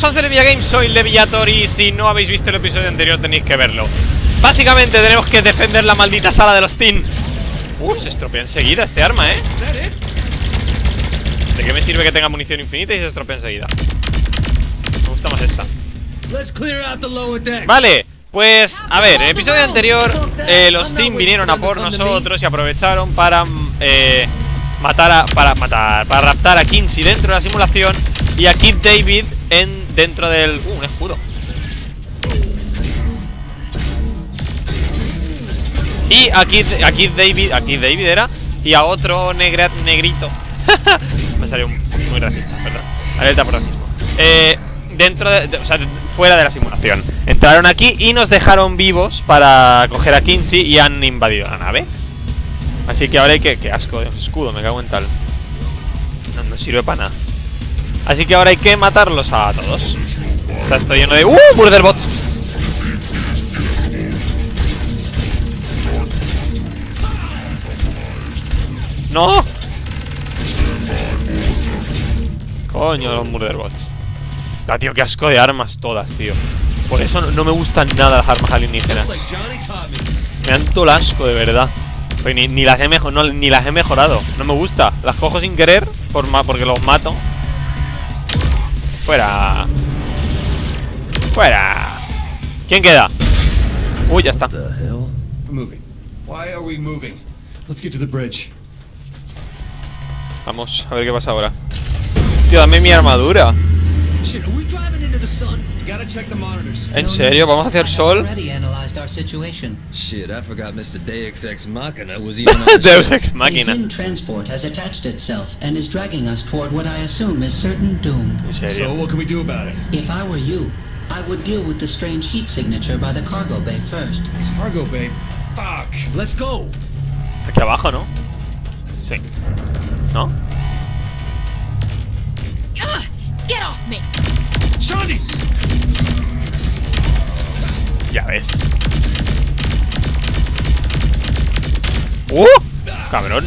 Bienvenidos a Levia Games, soy Leviator y si no habéis visto el episodio anterior tenéis que verlo. Básicamente tenemos que defender la maldita sala de los Teen Uh, se estropea enseguida este arma, ¿eh? ¿De qué me sirve que tenga munición infinita y se estropea enseguida? Me gusta más esta. Vale, pues, a ver, en el episodio anterior eh, Los Teen vinieron a por nosotros y aprovecharon para eh, matar a, para matar, para raptar a Kinsey dentro de la simulación y a Kid David en dentro del uh, un escudo. Y a Kid, a Kid David, a Kid David era y a otro negra, negrito. Me salió muy racista, ¿verdad? Alerta por racismo. Eh, dentro de, o sea, fuera de la simulación. Entraron aquí y nos dejaron vivos para coger a Kinsey y han invadido la nave. Así que ahora hay que... ¡Qué asco! de escudo, me cago en tal. No, no sirve para nada. Así que ahora hay que matarlos a todos. Está esto lleno de... ¡Uh! Murderbots. ¡No! Coño, los Murderbots. Ah, tío, qué asco de armas todas, tío. Por eso no, me gustan nada las armas alienígenas. Me dan todo el asco, de verdad. ni, las he ni las he mejorado. No me gusta. Las cojo sin querer por porque los mato. Fuera. Fuera. ¿Quién queda? Uy, ya está. Vamos, a ver qué pasa ahora. Tío, dame mi armadura. ¿En serio? ¿Vamos a hacer sol? Shit, I forgot Mr. Deus Ex Machina was even on Deus Ex Machina. The transport has attached itself and is dragging us toward what I assume is certain doom. ¿En serio? So what can we do about it? If I were you, I would deal with the strange heat signature by the cargo bay first. Cargo bay? Fuck. Let's go. Aquí abajo, ¿no? Sí. ¿No? Ah! Get off me. Johnny. Ya ves. ¡Uh! Cabrón.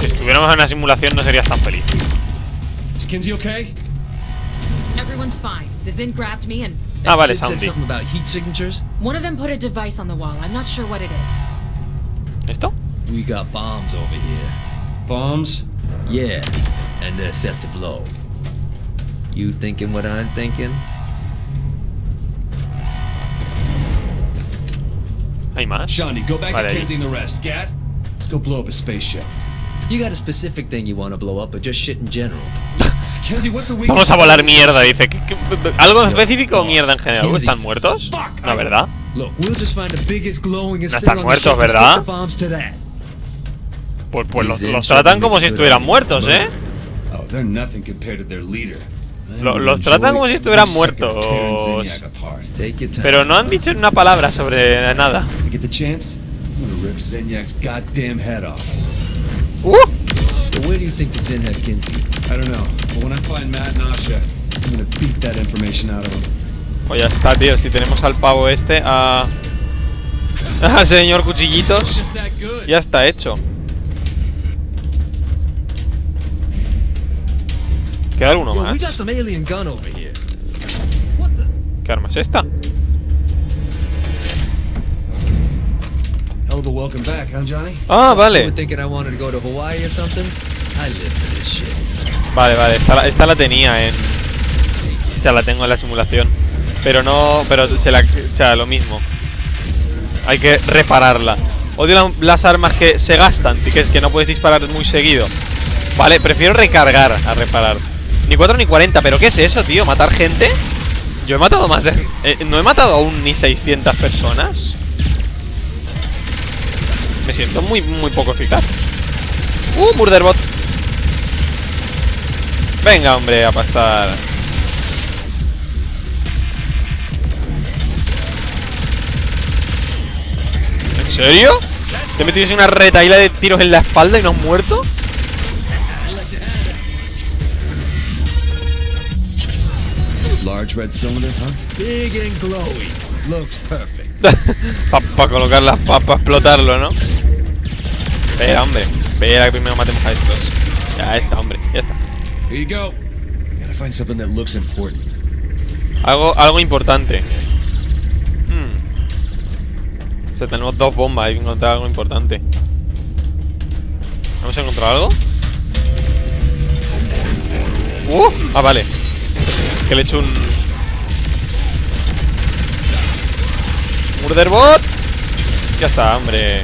Si estuviéramos en una simulación no serías tan feliz. Is Kinsey okay? Everyone's fine. The Zin grabbed me and Ah, vale, said something about heat signatures. One of them put a device on the wall. I'm not sure what it is. ¿Esto? We got bombs over here. Bombs? Yeah, and they're set to blow. You thinking what I'm thinking? Hey, más. Shawnee, go back vale. to Kenzie and the rest. Gat, let's go blow up a spaceship. You got a specific thing you want to blow up, or just shit in general? Vamos a volar mierda, dice. ¿Qué, qué, algo específico o mierda en general? ¿Están muertos? No, ¿verdad? No están muertos, ¿verdad? Pues, pues los, los tratan como si estuvieran muertos, ¿eh? Oh, los tratan como si estuvieran muertos. Pero no han dicho una palabra sobre nada. Uh. Where do you think the Zen had Kinsey? I don't know. But when I find Matt and Asha, I'm gonna beat that information out of them. Pues ya está, tío. Si tenemos al pavo este a... Al señor Cuchillitos, ya está hecho. ¿Queda alguno más? ¿Qué arma es esta? Ah, vale. Vale, vale, esta, la tenía en... O sea, la tengo en la simulación. Pero no... Pero se la... O sea, lo mismo. Hay que repararla. Odio las armas que se gastan, que es que no puedes disparar muy seguido. Vale, prefiero recargar a reparar. Ni 4 ni 40, pero ¿qué es eso, tío? ¿Matar gente? Yo he matado más de... Eh, no he matado aún ni 600 personas Me siento muy, muy poco eficaz Uh, Murderbot Venga, hombre, a pastar ¿En serio? ¿Te metes una retaíla de tiros en la espalda y no has muerto? Large red cylinder, huh? Big and glowy. Looks perfect. Para colocar las papas, explotarlo, ¿no? Espera, hombre. Espera que primero matemos a estos. Ya está, hombre, ya está. Here you go. Gotta find something that looks important. Algo, algo importante. Hmm. O sea, tenemos dos bombas, hay que encontrar algo importante. ¿Vamos a encontrar algo? ¡Uh! Ah, vale. Que le he hecho un... ¡Murderbot! Ya está, hombre.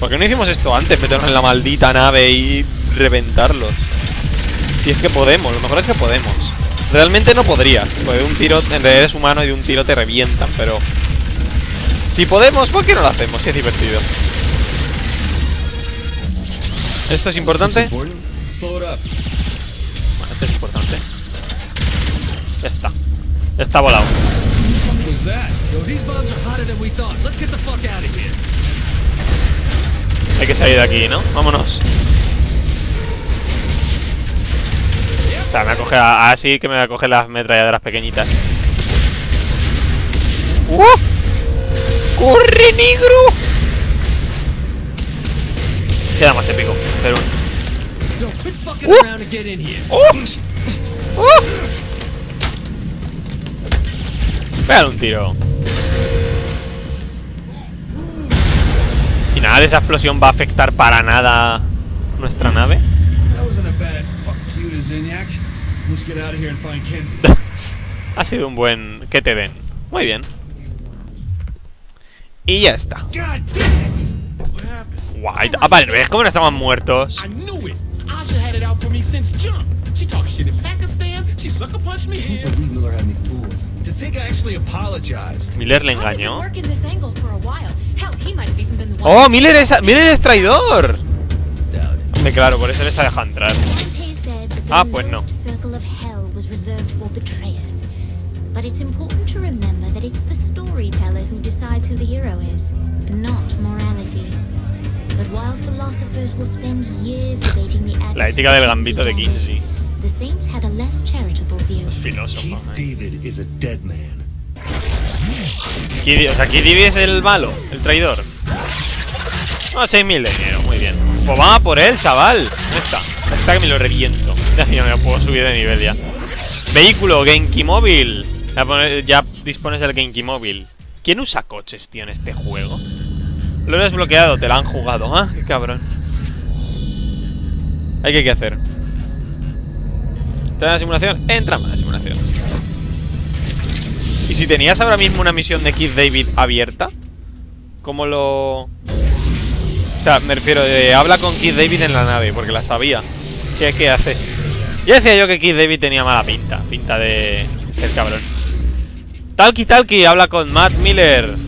¿Por qué no hicimos esto antes? Meternos en la maldita nave y reventarlos. Si es que podemos, lo mejor es que podemos. Realmente no podrías, porque de un tiro, en realidad eres humano y de un tiro te revientan, pero... Si podemos, ¿por qué no lo hacemos? Si es divertido. ¿Esto es importante? Esto es importante. Ya está. Ya está volado. Hay que salir de aquí, ¿no? Vámonos. O sea, me va a coger así que me va a coger las ametralladoras pequeñitas. ¡Uh! ¡Corre, negro! Queda más épico. Pero... Whoop. around and get in here. ¡Oh! ¡Oh! Pégale un tiro. Y nada de esa explosión va a afectar para nada nuestra nave. Ha sido un buen que te den. Muy bien. Y ya está. Guay. Ah, vale, ¿ves cómo no estaban muertos? Out for me since jump. She talked shit in Pakistan. She sucker punched me Can't here. believe Miller had me fooled. To think I actually apologized. Miller le I've been engañó. this angle for a while. He might even been the one. ¡Oh, who Miller took es, Miller es traidor! Doubt it. Hombre, claro, por eso les ha dejado entrar. Dante said that the Ah, pues no. circle of hell was reserved for betrayers. But it's important to remember that it's the storyteller who decides who the hero is, not morality. La ética del the gambito de Kinsey Kinsey. Gambit, the saints had a less charitable view. Filósofo. ¿eh? David is a dead man. Kid- o sea, Kid Divi es el malo, el traidor. No, 6.000 de dinero, muy bien. Pues vamos a por él, chaval. ¿Dónde está? ¿Dónde está que me lo reviento? Ya, ya me puedo subir de nivel ya. Vehículo, Genki Móvil. Ya dispones del Genki Móvil. ¿Quién usa coches, tío, en este juego? Lo he desbloqueado, te lo han jugado. Ah, qué cabrón. Hay que hacer. ¿Entra en la simulación? Entra en la simulación. ¿Y si tenías ahora mismo una misión de Keith David abierta? ¿Cómo lo...? O sea, me refiero de... Habla con Keith David en la nave, porque la sabía. ¿Qué, qué hace? Ya decía yo que Keith David tenía mala pinta. Pinta de ser cabrón. Talky Talky habla con Matt Miller.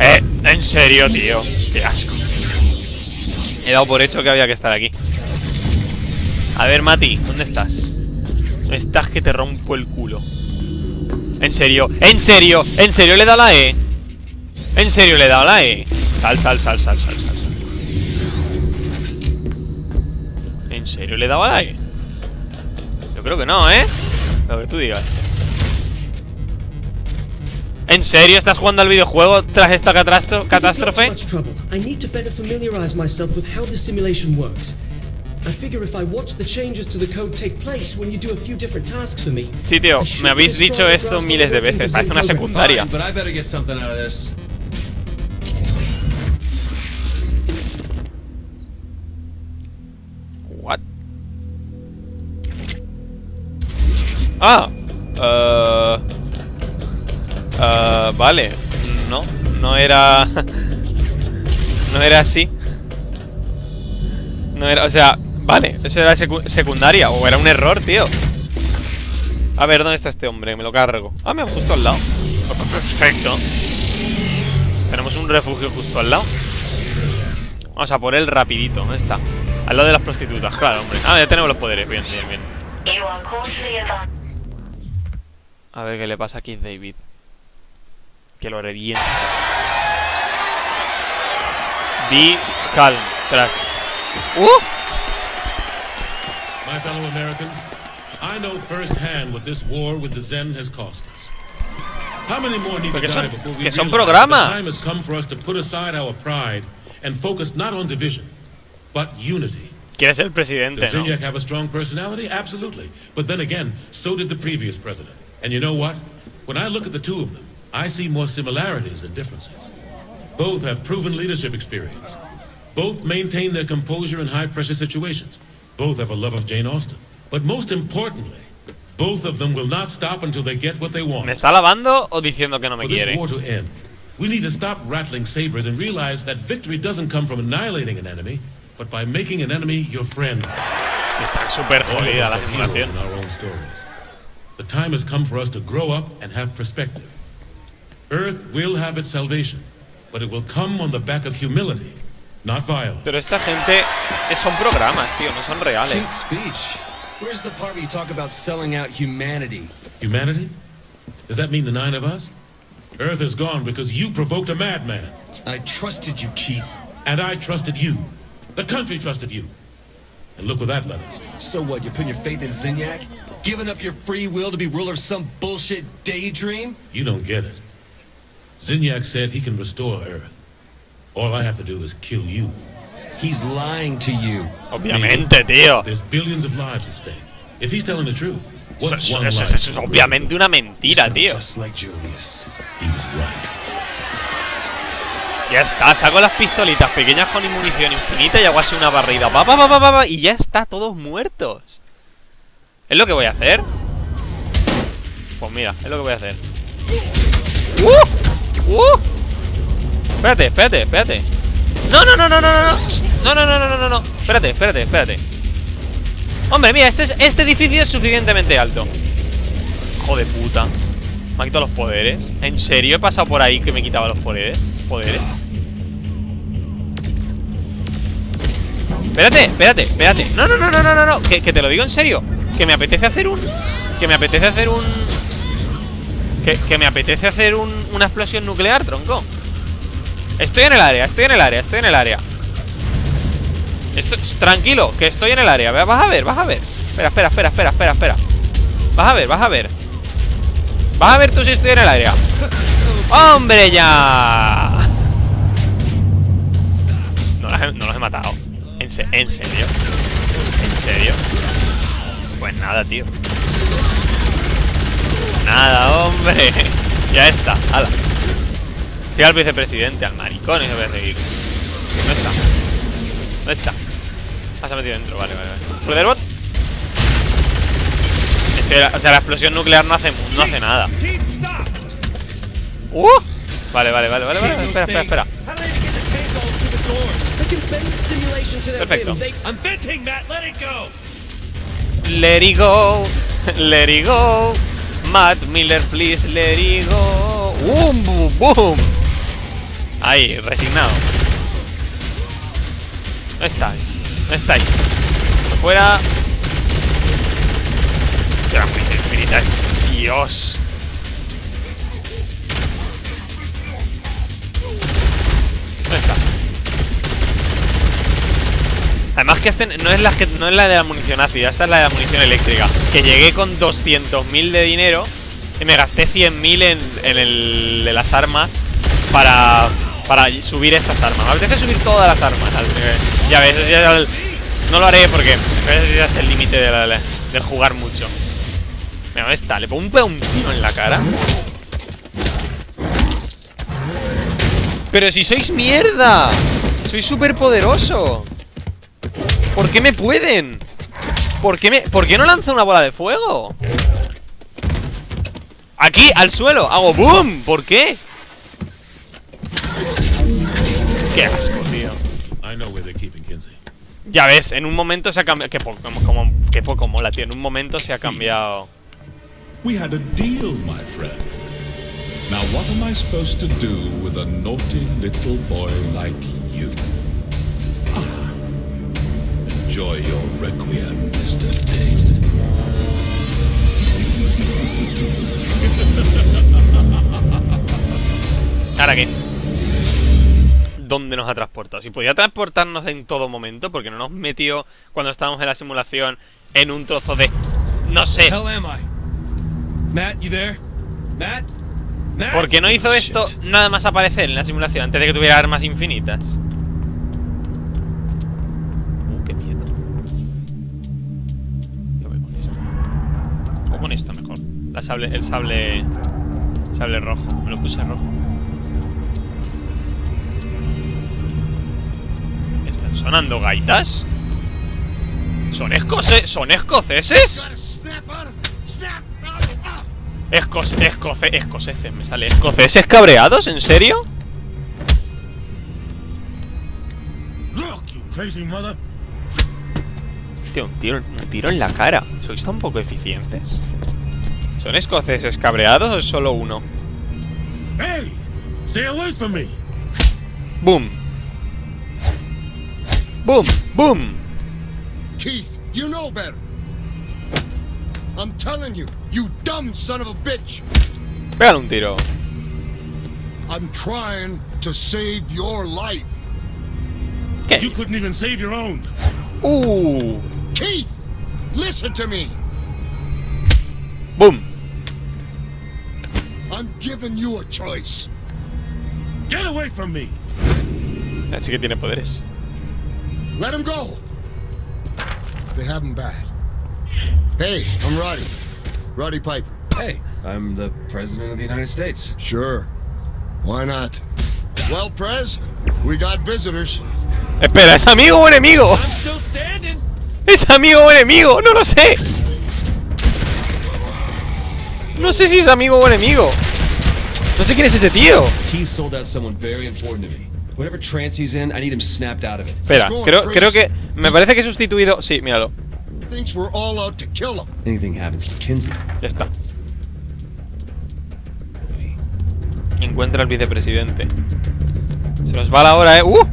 Eh, en serio, tío. Qué asco. He dado por hecho que había que estar aquí. A ver, Mati, ¿dónde estás? ¿Dónde estás que te rompo el culo? En serio, en serio, en serio le he dado la E. En serio le he dado la E. Sal, sal, sal, sal, sal, sal. En serio le he dado la E. Yo creo que no, ¿eh? Lo que tú digas. ¿En serio estás jugando al videojuego tras esta catástrofe? Much trouble. I need to better familiarize myself with how the simulation works. I figure if I watch the changes to the code take place when you do a few different tasks for me. Sí, tío, me habéis dicho esto miles de veces. Parece una secundaria. Fine, but I vale. No, no era. no era así. No era, o sea, vale, eso era secu- secundaria o era un error, tío. A ver, ¿dónde está este hombre? Me lo cargo. Ah, me justo al lado. Perfecto. Tenemos un refugio justo al lado. Vamos a por él rapidito. ¿Dónde está? Al lado de las prostitutas, claro, hombre. Ah, ya tenemos los poderes. Bien, bien, bien. A ver qué le pasa a Keith David. Que lo revienta. Be calm, trust. ¡Uh! My fellow Americans, I know firsthand what this war with the Zen has cost us. How many more need to Porque die son- before we que son realize programas. the time has come for us to put aside our pride and focus not on division, but unity. Quiere ser el presidente, Does ¿no? Zinyak have a strong personality? Absolutely. But then again, so did the previous president. And you know what? When I look at the two of them, I see more similarities than differences. Both have proven leadership experience. Both maintain their composure in high-pressure situations. Both have a love of Jane Austen. But most importantly, both of them will not stop until they get what they want. ¿Me está lavando o diciendo que no me For this war to end, we need to stop rattling sabers and realize that victory doesn't come from annihilating an enemy, but by making an enemy your friend. Está súper jodida la simulación. in our own stories. The time has come for us to grow up and have perspective. Earth will have its salvation, but it will come on the back of humility, not violence. Pero esta gente eh, son programas, tío, no son reales. Cute speech. Where's the part where you talk about selling out humanity? Humanity? Does that mean the nine of us? Earth is gone because you provoked a madman. I trusted you, Keith. And I trusted you. The country trusted you. And look where that led us. So what, you're putting your faith in Zinyak? Giving up your free will to be ruler of some bullshit daydream? You don't get it. Zinyak said he can restore Earth. All I have to do is kill you. He's lying to you. Obviamente, tío. There's billions of lives at stake. If he's telling the truth, what's one life? es obviamente una mentira, tío. Just like Julius. He was right. Ya está, saco las pistolitas pequeñas con munición infinita y hago así una barrida. Pa, pa, pa, y ya está, todos muertos. Es lo que voy a hacer. Pues mira, es lo que voy a hacer. ¡Uh! ¡Uh! Espérate, espérate, espérate. No, no, no, no, no, no, no. No, no, no, no, no, no. Espérate, espérate, espérate. Hombre, mira, este, es- este edificio es suficientemente alto. Joder puta. Me ha quitado los poderes. ¿En serio he pasado por ahí que me quitaba los poderes? ¿Poderes? Espérate, espérate, espérate. No, no, no, no, no, no, no. Que, que te lo digo en serio. Que me apetece hacer un. Que me apetece hacer un. Que, me apetece hacer un, una explosión nuclear, tronco. Estoy en el área, estoy en el área, estoy en el área. Estoy, tranquilo, que estoy en el área. Vas a ver, vas a ver. Espera, espera, espera, espera, espera, espera. Vas a ver, vas a ver. Vas a ver tú si estoy en el área. ¡Hombre, ya! No los he, matado. ¿En, ¿En serio? ¿En serio? Pues nada, tío. Nada, hombre. Ya está, hala. Siga al vicepresidente, al maricón, y se voy a seguir. ¿Dónde está? ¿Dónde está? Ah, se ha metido dentro, vale, vale, vale. La- O sea, la explosión nuclear no hace, no hace nada. ¡Uh! Vale, vale, vale, vale, vale. Espera, espera, espera. Perfecto. Let it go, let it go. Matt Miller, please, let it go. ¡Boom, boom! Ahí, resignado. No estáis, no estáis. Fuera. Dios. ¿Dónde está? Además que este no es la que no es la de la munición ácida, esta es la de la munición eléctrica. Que llegué con 200.000 de dinero y me gasté 100.000 en, en el de las armas para para subir estas armas. Me apetece subir todas las armas. al. Ya ves, eso ya el- no lo haré porque ese ya es el límite del jugar mucho. Mira, ¿dónde? Le pongo un, un en la cara. Pero si sois mierda. Soy súper poderoso. ¿Por qué me pueden? ¿Por qué, me, ¿Por qué no lanza una bola de fuego? Aquí, al suelo, hago boom ¿Por qué? Qué asco, tío. Ya ves, en un momento se ha cambiado Qué poco, como, como- qué poco mola, tío En un momento se ha cambiado We had a deal, my friend. Now, what am I supposed to do with a naughty little boy like you? Ah. Enjoy your requiem, Mr. Pig. ¿Ahora qué? ¿Dónde nos ha transportado? Si podía transportarnos en todo momento Porque no nos metió cuando estábamos en la simulación En un trozo de... No sé? ¿Por qué no hizo esto nada más aparecer en la simulación antes de que tuviera armas infinitas? El sable. Sable rojo. Me lo puse rojo. ¿Están sonando gaitas? ¿Son escoceses? ¿Son escoceses? Escos, escoce, escoceses, me sale. ¿Escoceses cabreados? ¿En serio? Tío, un tiro, un tiro en la cara. ¿Sois tan poco eficientes? ¿Son escoceses cabreados o es solo uno? Hey, stay away from me. ¡Boom! ¡Boom! ¡Boom! Keith, you know better. I'm telling you, you dumb son of a bitch. Pégale un tiro. I'm trying to save your life. ¿Qué? You couldn't even save your own. ¡Uh! Keith, listen to me. ¡Boom! I'm you a choice. Get away from me. Así que tiene poderes. Let him go. They have him bad. Hey, I'm Roddy. Roddy Piper. Hey, I'm the President of the United States. Sure. Why not? Well, Prez, we got visitors. Espera, ¿es amigo o enemigo? I'm still standing. ¿Es amigo o enemigo? No lo sé. No sé si es amigo o enemigo. No sé quién es ese tío. Espera, creo, creo que... Me parece que he sustituido... Sí, míralo. Ya está. Encuentra al vicepresidente. Se nos va la hora, eh. ¡Uh!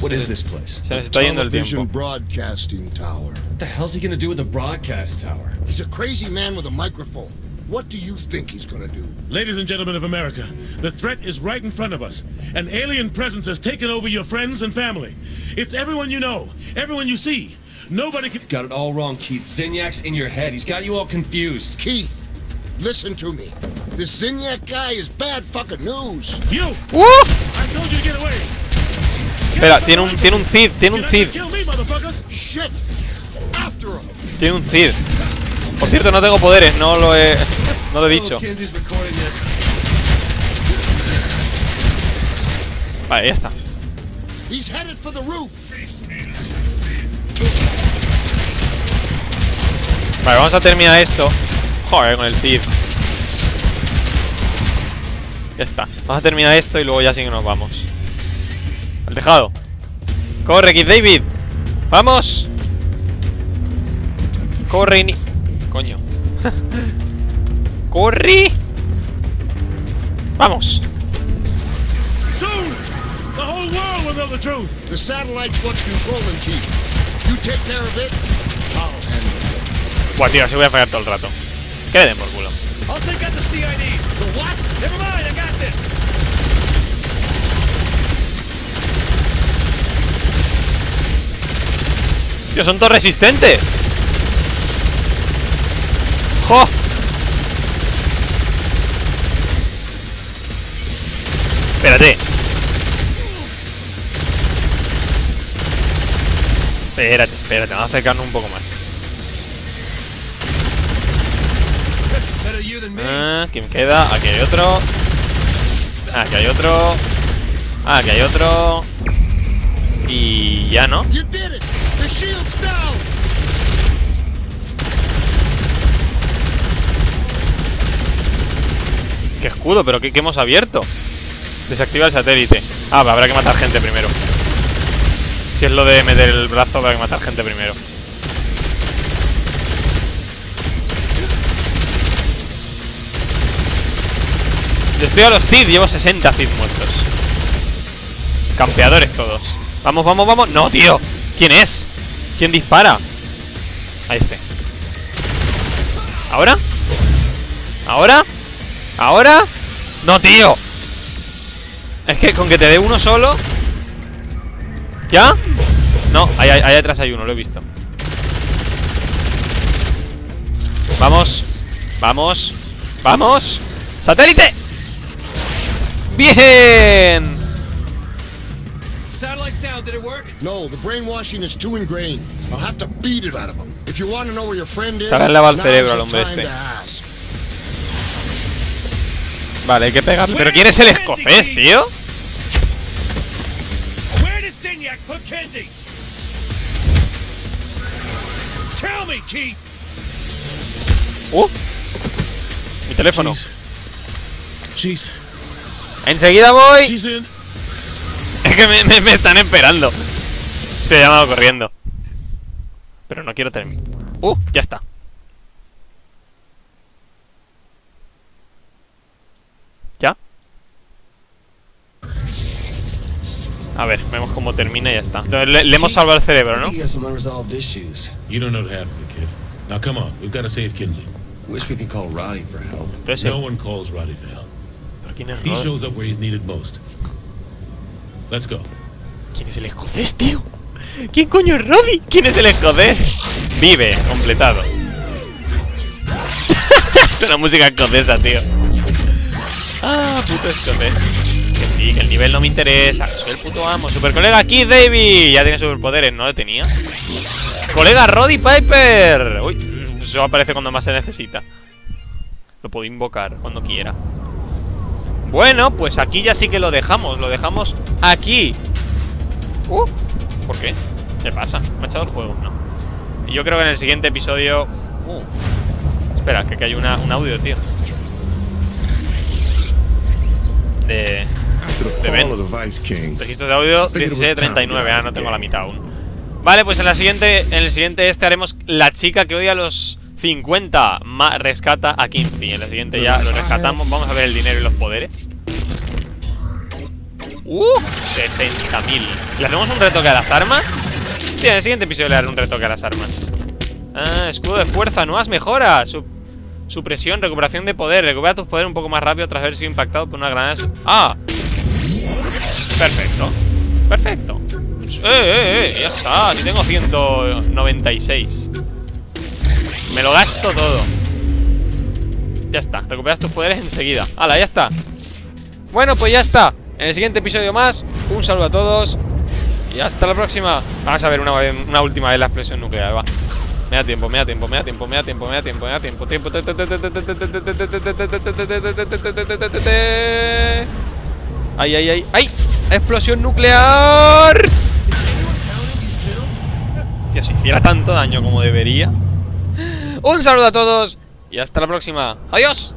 What is this place? Se nos está yendo el Television tiempo. Broadcasting Tower. What the hell's he gonna do with the broadcast tower? He's a crazy man with a microphone. What do you think he's gonna do? Ladies and gentlemen of America, the threat is right in front of us. An alien presence has taken over your friends and family. It's everyone you know, everyone you see. Nobody can. Got it all wrong, Keith. Zinniak's in your head. He's got you all confused. Keith, listen to me. This Zinyak guy is bad fucking news. You! ¡Uh! I told you to get away! Get Espera, the tiene un, tiene un Cid, tiene un not gonna Cid. motherfuckers! Shit! After him! Tiene un Cid. Por cierto, no tengo poderes, no lo he... No lo he dicho. Vale, ya está. Vale, vamos a terminar esto. Joder, con el Cid. Ya está. Vamos a terminar esto y luego ya sí que nos vamos. Al tejado. Corre, Kid David. Vamos. Corre, ni... Coño. Corre. Vamos. Soon! The whole world will know the truth! The satellite's what's controlling Keith. You take care of it, I'll handle it. Buah, tío, así voy a fallar todo el rato. Que le den por culo. I'll take out the CIDs. The what? Never mind, I got this. Tío, son todos resistentes. ¡Jo! Espérate. Espérate, espérate, vamos a acercarnos un poco más. Ah, ¿Quién queda? Aquí hay otro. Ah, Aquí hay otro. Ah, Aquí hay otro. Y ya, ¿no? You did it! The shield's down! ¿Qué escudo? ¿Pero qué, hemos abierto? Desactiva el satélite. Ah, habrá que matar gente primero. Si es lo de meter el brazo, habrá que matar gente primero. Destruyo a los Cid, llevo 60 Cid muertos. Campeadores todos. Vamos, vamos, vamos. No, tío. ¿Quién es? ¿Quién dispara? A este. ¿Ahora? ¿Ahora? ¿Ahora? No, tío Es que con que te dé uno solo ¿Ya? No, ahí, ahí, ahí atrás hay uno, lo he visto Vamos Vamos Vamos ¡Satélite! ¡Bien! Satellite's down. Did it work? No, the brainwashing is too ingrained. I'll have to beat it out of them. If you want to know where your friend is, Se habrá lavado el now's cerebro al the hombre este. Vale, hay que pegarle. ¿Pero quién es el escocés, tío? Uh. Mi teléfono. Enseguida voy. Es que me, me- me están esperando. Te he llamado corriendo. Pero no quiero terminar. Uh, ya está. ¿Ya? A ver, vemos cómo termina y ya está. Le, le- hemos salvado el cerebro, ¿no? Now come on, we've got to save Kinsey. Wish we could call Roddy for help. No one calls Roddy for help. ¿pero quién es He shows up where he's needed most. Let's go. ¿Quién es el escocés, tío? ¿Quién coño es Roddy? ¿Quién es el escocés? Vive, completado. es una música escocesa, tío. Ah, puto escocés. Que el nivel no me interesa. Soy el puto amo. Super colega Keith David. Ya tiene superpoderes, ¿no lo tenía? Colega Roddy Piper. Uy, eso aparece cuando más se necesita. Lo puedo invocar cuando quiera. Bueno, pues aquí ya sí que lo dejamos. Lo dejamos aquí. Uh, ¿por qué? ¿Qué pasa? Me ha echado el juego, ¿no? Yo creo que en el siguiente episodio... Uh, espera, que, que hay un audio, tío. De... De Ben. Registros de audio 1639, ah, no tengo la mitad aún. Vale, pues en la siguiente, en el siguiente este haremos la chica que odia a los 50 ma- rescata a 15. En la siguiente ya lo rescatamos. Vamos a ver el dinero y los poderes. Uh, 60.000. ¿Le hacemos un retoque a las armas? Sí, en el siguiente episodio le haré un retoque a las armas. Ah, escudo de fuerza, nuevas mejoras. Su supresión, recuperación de poder. Recupera tus poderes un poco más rápido tras haber sido impactado por una granada. Ah, perfecto. Perfecto. Eh, eh, eh, ya está. Si tengo 196. Me lo gasto todo. Ya está. Recuperas tus poderes enseguida. ¡Hala, ya está! Bueno, pues ya está. En el siguiente episodio más. Un saludo a todos. Y hasta la próxima. Vamos a ver una, última vez la explosión nuclear, va. Me da tiempo, me da tiempo, me da tiempo, me da tiempo, me da tiempo, me da tiempo, tiempo. Ay, ay, ay, ay. Explosión nuclear. Tío, si hiciera tanto daño como debería. Un saludo a todos y hasta la próxima. Adiós.